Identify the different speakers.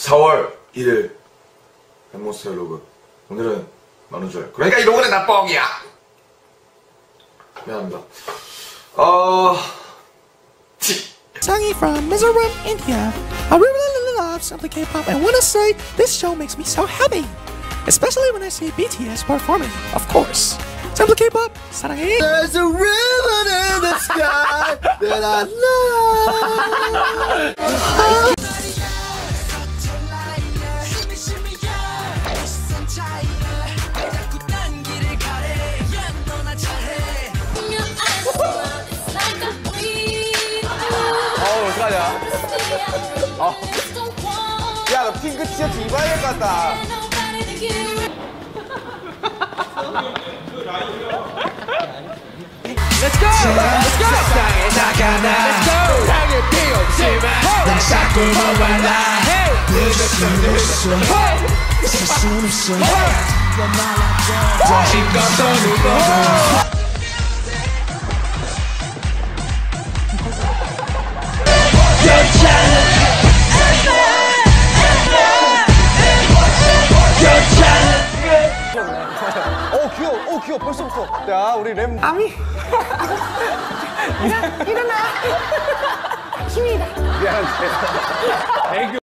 Speaker 1: 4월 1일 엠모스의 로그 오늘은 만우절 그러니까 이 로그는 나뻥이야 미안합니다 어... 치.
Speaker 2: Sunny from Mizoram, India. I really, really love Simply K-pop and wanna say this show makes me so happy. Especially when I see BTS performing, of course. Simply K-pop, 사랑해!
Speaker 3: There's a ribbon in the sky that I love.
Speaker 4: 어떡하냐. 어. 야, 너 핑크 티셔츠 입어야 될 것 같다. Let's go! Let's go! 세상에 나가나 Let's go! 땅에 피었지만 난 자꾸만 말라 늦었어 늦었어 있을 순 없어 힘껏 떠누고 오 귀여워 오 귀여워. 벌써부터 야 우리 램. 아미. 일어나 힘이다 미안한데 애교